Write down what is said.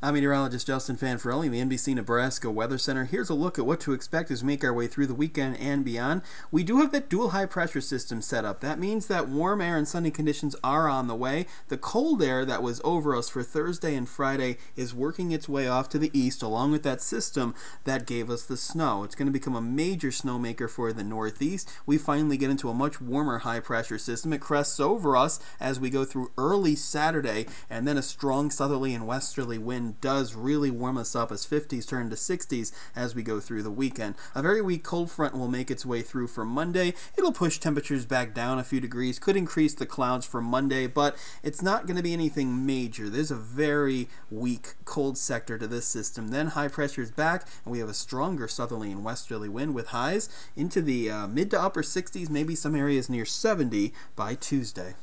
I'm meteorologist Justin Fanfarilli in the NBC Nebraska Weather Center. Here's a look at what to expect as we make our way through the weekend and beyond. We do have that dual high pressure system set up. That means that warm air and sunny conditions are on the way. The cold air that was over us for Thursday and Friday is working its way off to the east along with that system that gave us the snow. It's going to become a major snowmaker for the northeast. We finally get into a much warmer high pressure system. It crests over us as we go through early Saturday and then a strong southerly and westerly wind does really warm us up as 50s turn to 60s as we go through the weekend. A very weak cold front will make its way through for Monday. It'll push temperatures back down a few degrees, could increase the clouds for Monday, but it's not going to be anything major. There's a very weak cold sector to this system. Then high pressure is back, and we have a stronger southerly and westerly wind with highs into the uh, mid to upper 60s, maybe some areas near 70 by Tuesday.